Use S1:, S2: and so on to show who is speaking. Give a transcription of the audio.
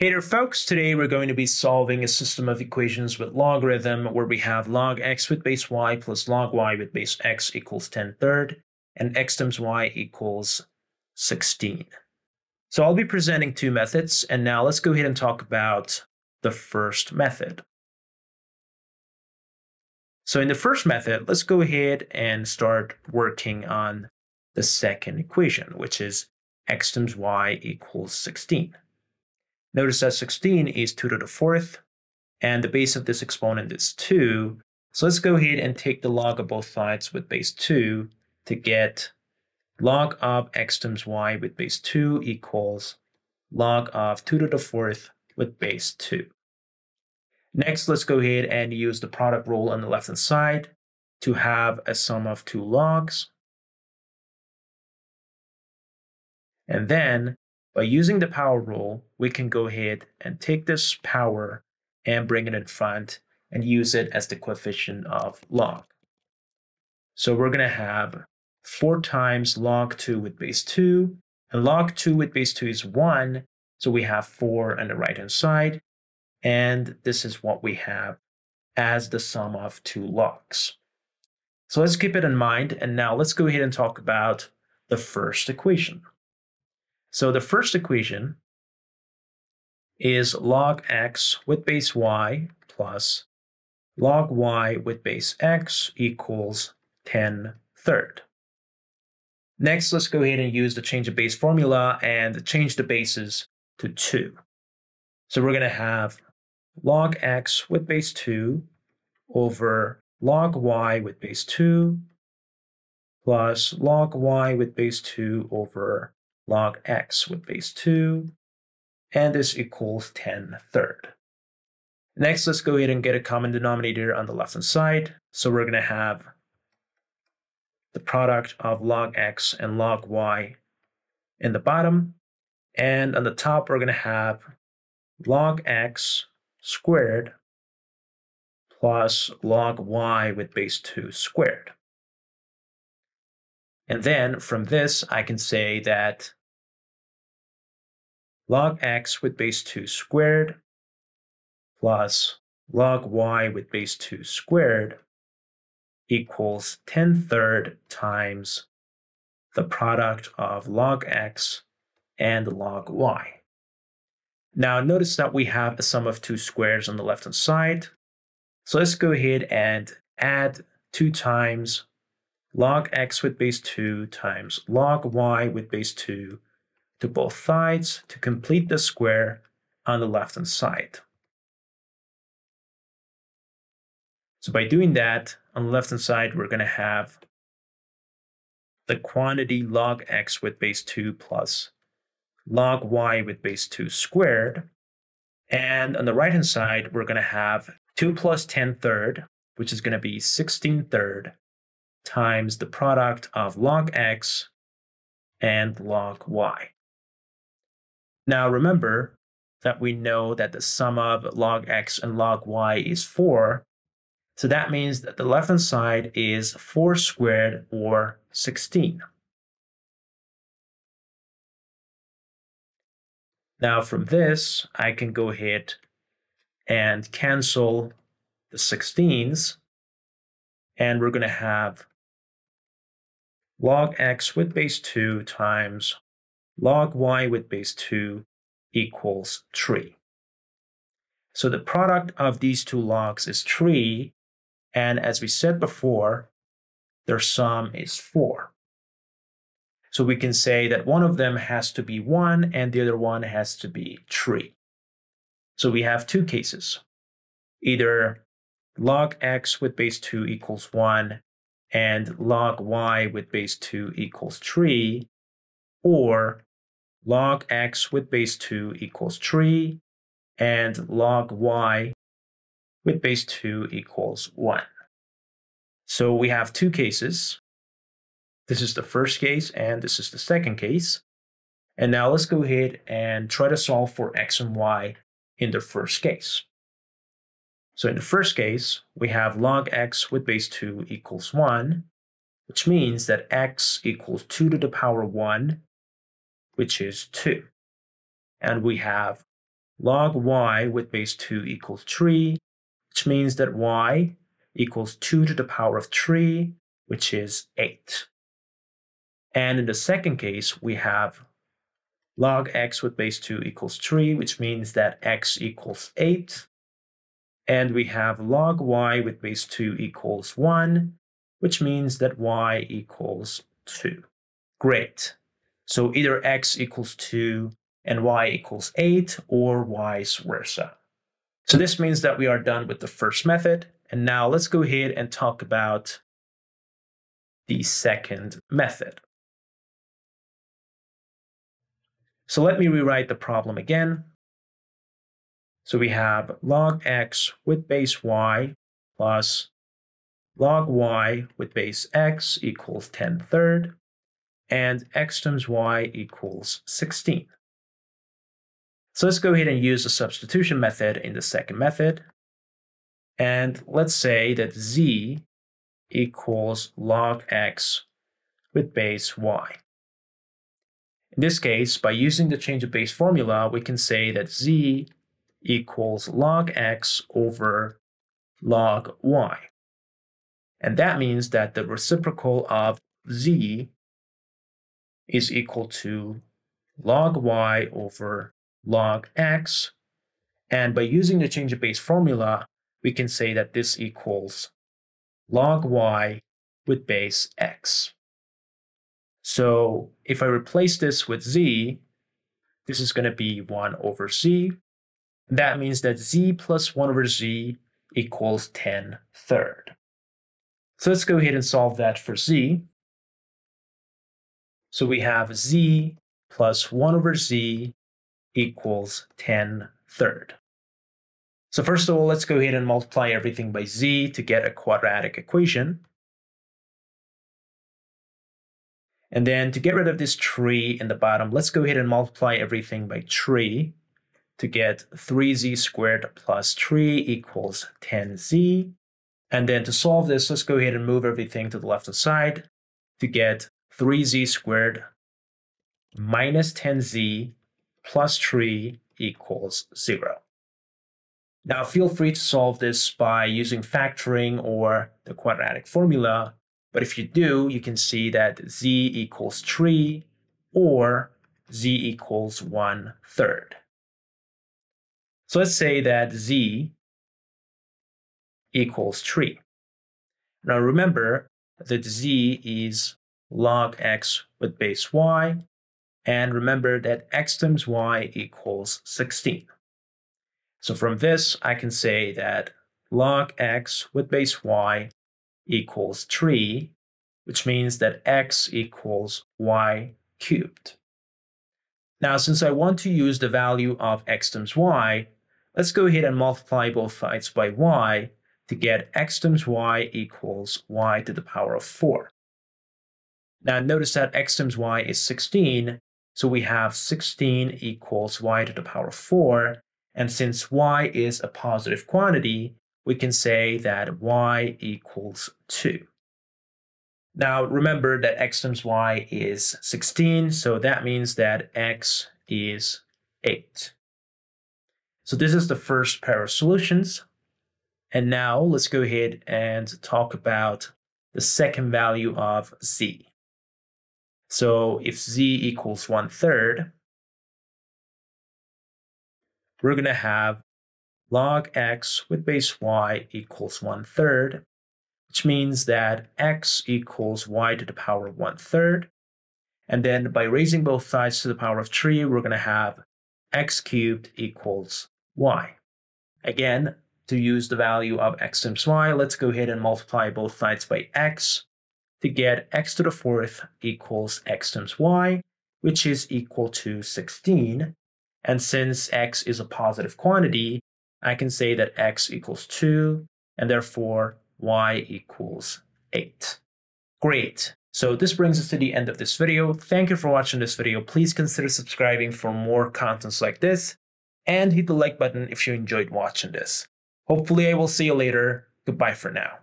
S1: Hey there folks, today we're going to be solving a system of equations with logarithm where we have log x with base y plus log y with base x equals 10 third and x times y equals 16. So I'll be presenting two methods and now let's go ahead and talk about the first method. So in the first method, let's go ahead and start working on the second equation, which is x times y equals 16. Notice that 16 is 2 to the fourth, and the base of this exponent is 2. So let's go ahead and take the log of both sides with base 2 to get log of x times y with base 2 equals log of 2 to the fourth with base 2. Next, let's go ahead and use the product rule on the left-hand side to have a sum of two logs. And then by using the power rule, we can go ahead and take this power and bring it in front and use it as the coefficient of log. So we're going to have 4 times log 2 with base 2, and log 2 with base 2 is 1, so we have 4 on the right-hand side, and this is what we have as the sum of two logs. So let's keep it in mind, and now let's go ahead and talk about the first equation. So the first equation is log x with base y plus log y with base x equals 10 third. Next, let's go ahead and use the change of base formula and change the bases to 2. So we're going to have log x with base 2 over log y with base 2 plus log y with base 2 over log x with base 2, and this equals 10 third. Next, let's go ahead and get a common denominator on the left-hand side. So we're going to have the product of log x and log y in the bottom. And on the top, we're going to have log x squared plus log y with base 2 squared. And then from this, I can say that log x with base 2 squared plus log y with base 2 squared equals 10 third times the product of log x and log y. Now notice that we have a sum of two squares on the left hand side. So let's go ahead and add 2 times log x with base 2 times log y with base 2 to both sides to complete the square on the left hand side. So by doing that, on the left hand side, we're going to have the quantity log x with base 2 plus log y with base 2 squared. And on the right hand side, we're going to have 2 plus 10 third, which is going to be 16 third times the product of log x and log y. Now remember that we know that the sum of log x and log y is 4. So that means that the left-hand side is 4 squared or 16. Now from this, I can go ahead and cancel the 16s. And we're going to have log x with base 2 times log y with base 2 equals 3. So the product of these two logs is 3, and as we said before, their sum is 4. So we can say that one of them has to be 1 and the other one has to be 3. So we have two cases. Either log x with base 2 equals 1 and log y with base 2 equals 3, or log x with base 2 equals 3, and log y with base 2 equals 1. So we have two cases. This is the first case, and this is the second case. And now let's go ahead and try to solve for x and y in the first case. So in the first case, we have log x with base 2 equals 1, which means that x equals 2 to the power 1, which is 2. And we have log y with base 2 equals 3, which means that y equals 2 to the power of 3, which is 8. And in the second case, we have log x with base 2 equals 3, which means that x equals 8. And we have log y with base 2 equals 1, which means that y equals 2. Great. So either x equals 2 and y equals 8 or vice versa. So this means that we are done with the first method. And now let's go ahead and talk about the second method. So let me rewrite the problem again. So we have log x with base y plus log y with base x equals 10 third, and x times y equals 16. So let's go ahead and use the substitution method in the second method. And let's say that z equals log x with base y. In this case, by using the change of base formula, we can say that z equals log x over log y. And that means that the reciprocal of z is equal to log y over log x. And by using the change of base formula, we can say that this equals log y with base x. So if I replace this with z, this is going to be 1 over z. That means that z plus 1 over z equals 10 third. So let's go ahead and solve that for z. So we have z plus 1 over z equals 10 third. So first of all, let's go ahead and multiply everything by z to get a quadratic equation. And then to get rid of this 3 in the bottom, let's go ahead and multiply everything by 3 to get 3z squared plus 3 equals 10z. And then to solve this, let's go ahead and move everything to the left side to get 3z squared minus 10z plus 3 equals 0. Now feel free to solve this by using factoring or the quadratic formula, but if you do, you can see that z equals 3 or z equals 1 third. So let's say that z equals 3. Now remember that z is log x with base y, and remember that x times y equals 16. So from this, I can say that log x with base y equals 3, which means that x equals y cubed. Now, since I want to use the value of x times y, let's go ahead and multiply both sides by y to get x times y equals y to the power of 4. Now notice that x times y is 16, so we have 16 equals y to the power of 4. And since y is a positive quantity, we can say that y equals 2. Now remember that x times y is 16, so that means that x is 8. So this is the first pair of solutions. And now let's go ahead and talk about the second value of z. So if z equals one third, we're going to have log x with base y equals one third, which means that x equals y to the power of one third. And then by raising both sides to the power of 3, we're going to have x cubed equals y. Again, to use the value of x times y, let's go ahead and multiply both sides by x to get x to the fourth equals x times y, which is equal to 16. And since x is a positive quantity, I can say that x equals 2, and therefore y equals 8. Great. So this brings us to the end of this video. Thank you for watching this video. Please consider subscribing for more contents like this, and hit the like button if you enjoyed watching this. Hopefully I will see you later. Goodbye for now.